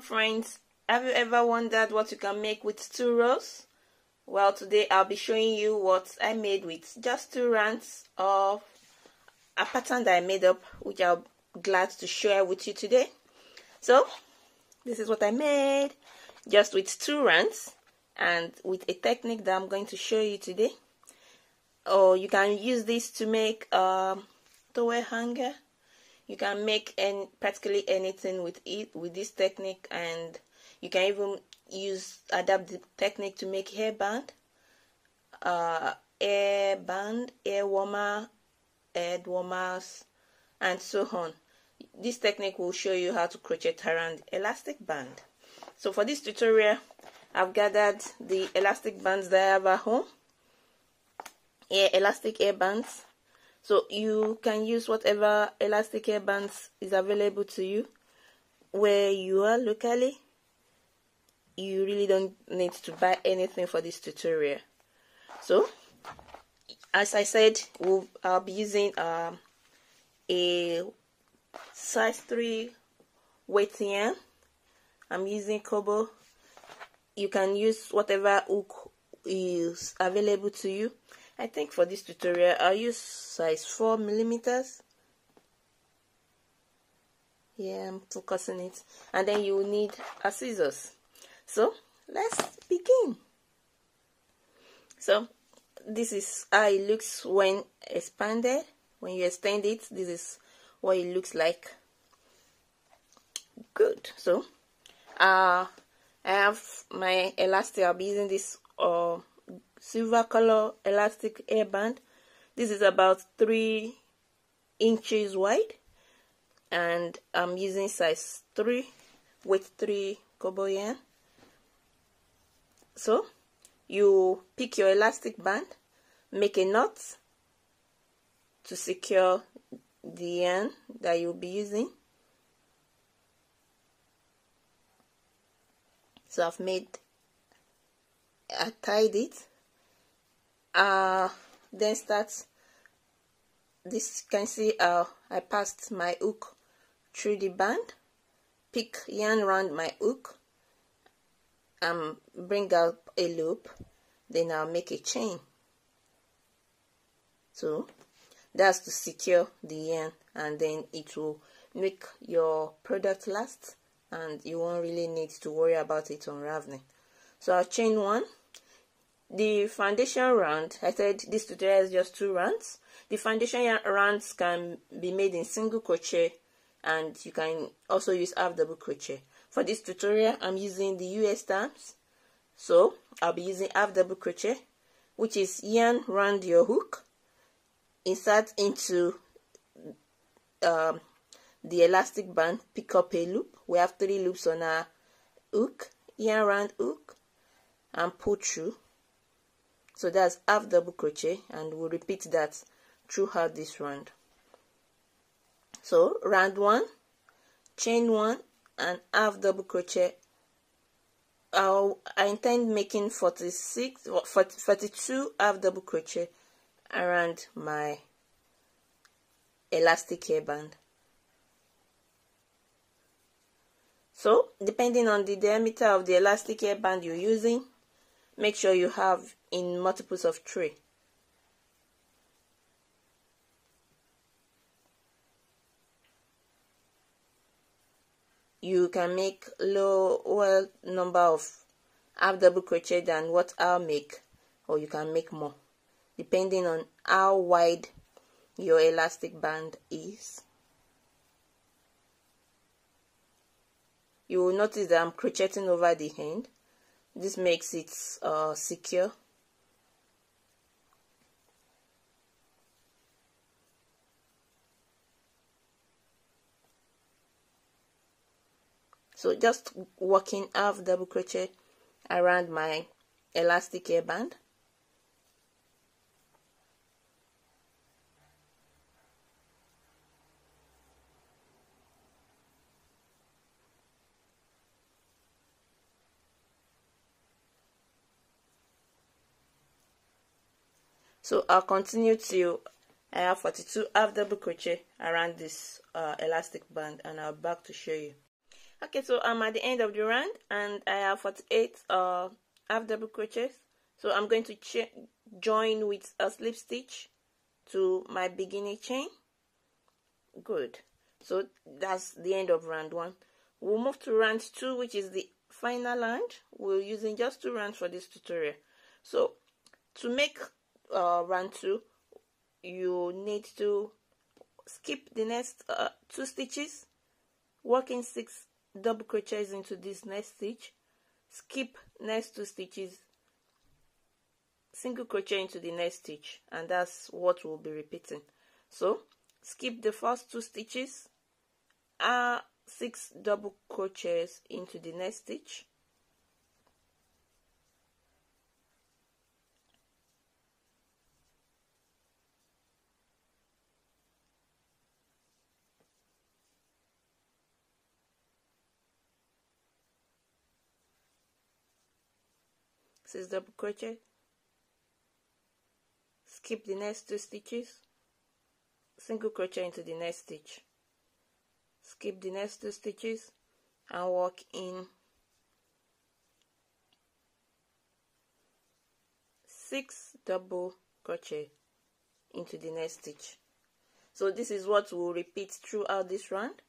friends have you ever wondered what you can make with two rows well today I'll be showing you what I made with just two rands of a pattern that I made up which I'm glad to share with you today. So this is what I made just with two rands and with a technique that I'm going to show you today. Or you can use this to make a um, towel hanger you can make any practically anything with it with this technique and you can even use adapt the technique to make hairband uh air band air warmer head warmers and so on. This technique will show you how to crochet around elastic band. So for this tutorial i've gathered the elastic bands that i have at home. Air elastic air bands so you can use whatever elastic hair bands is available to you where you are locally. You really don't need to buy anything for this tutorial. So as I said, we'll, I'll be using um, a size 3 weight yarn. I'm using Coboo. You can use whatever hook is available to you. I think for this tutorial I'll use size 4 millimeters. Yeah I'm focusing it. And then you will need a scissors. So let's begin. So this is how it looks when expanded. When you extend it this is what it looks like. Good. So uh I have my elastic I'll be using this uh silver color elastic hairband. This is about three inches wide and I'm using size 3 with 3 Coboo yarn. So you pick your elastic band make a knot to secure the yarn that you'll be using. So I've made I tied it uh then start this you can see uh I passed my hook through the band pick yarn around my hook and bring out a loop then I'll make a chain. So that's to secure the yarn and then it will make your product last and you won't really need to worry about it unraveling. So I'll chain one the foundation round i said this tutorial is just two rounds. The foundation rounds can be made in single crochet and you can also use half double crochet. For this tutorial i'm using the us stamps. So i'll be using half double crochet which is yarn round your hook insert into um, the elastic band pick up a loop. We have three loops on our hook yarn round hook and pull through so that's half double crochet and we'll repeat that throughout this round. So round one chain one and half double crochet. I'll, I intend making 46 42 half double crochet around my elastic hairband. So depending on the diameter of the elastic hairband you're using make sure you have in multiples of 3. You can make lower number of half double crochet than what I'll make or you can make more depending on how wide your elastic band is. You will notice that I'm crocheting over the end. This makes it uh, secure. So just working half double crochet around my elastic hairband so I'll continue to I have 42 half double crochet around this uh, elastic band and I'll back to show you. Okay so i'm at the end of the round and i have 48 uh half double crochets. So i'm going to join with a slip stitch to my beginning chain. Good. So that's the end of round one. We'll move to round two which is the final round. We're using just two rounds for this tutorial. So to make uh, round two you need to skip the next uh, two stitches. Working six double crochets into this next stitch. Skip next two stitches. Single crochet into the next stitch and that's what we'll be repeating. So skip the first two stitches. Uh six double crochets into the next stitch six double crochet skip the next two stitches single crochet into the next stitch skip the next two stitches and work in. Six double crochet into the next stitch. So this is what we'll repeat throughout this round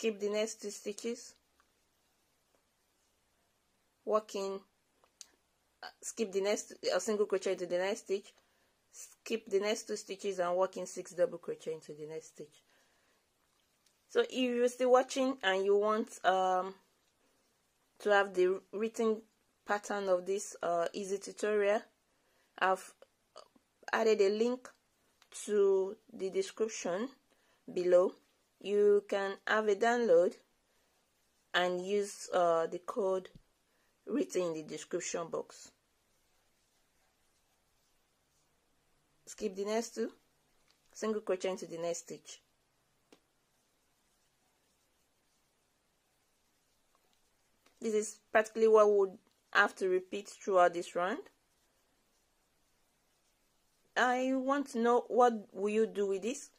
skip the next two stitches. Working skip the next a single crochet to the next stitch. Skip the next two stitches and working six double crochet into the next stitch. So if you're still watching and you want um, to have the written pattern of this uh, easy tutorial I've added a link to the description below you can have a download and use uh, the code written in the description box. Skip the next two, single crochet into the next stitch. This is practically what we would have to repeat throughout this round. I want to know what will you do with this?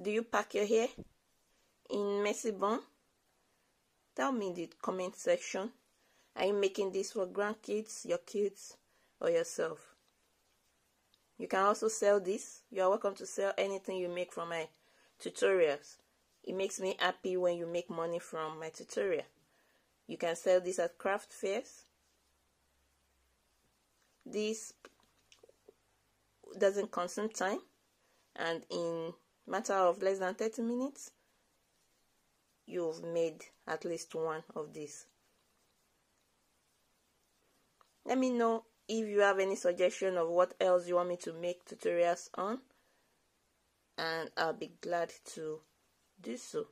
Do you pack your hair? In messy bun tell me in the comment section. Are you making this for grandkids your kids or yourself? You can also sell this. You are welcome to sell anything you make from my tutorials. It makes me happy when you make money from my tutorial. You can sell this at craft fairs. This doesn't consume time and in matter of less than 30 minutes you've made at least one of these. Let me know if you have any suggestion of what else you want me to make tutorials on and I'll be glad to do so.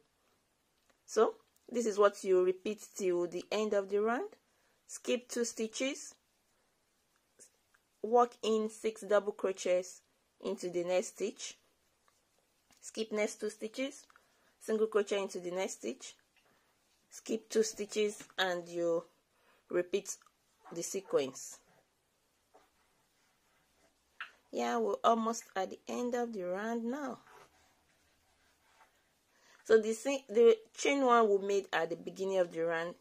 So this is what you repeat till the end of the round. Skip two stitches. Work in six double crochets into the next stitch. Skip next two stitches single crochet into the next stitch. Skip two stitches and you repeat the sequence. Yeah we're almost at the end of the round now. So the the chain one we made at the beginning of the round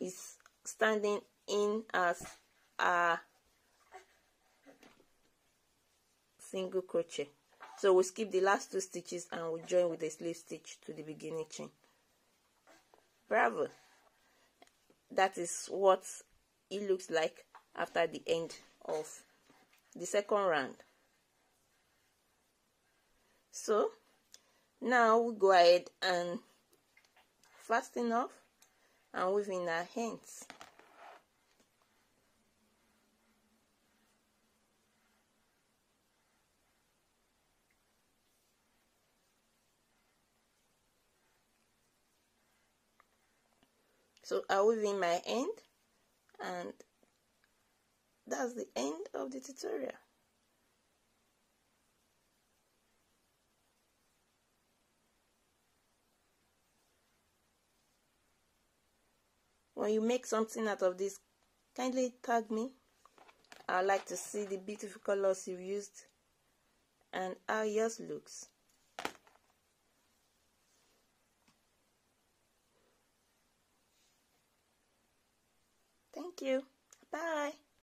is standing in as a single crochet so we skip the last two stitches and we join with a slip stitch to the beginning chain. Bravo. That is what it looks like after the end of the second round. So now we go ahead and fasten off and weave in our hands so I weave in my end? And that's the end of the tutorial. When you make something out of this kindly tag me. I'd like to see the beautiful colors you've used and how yours looks. Thank you. Bye.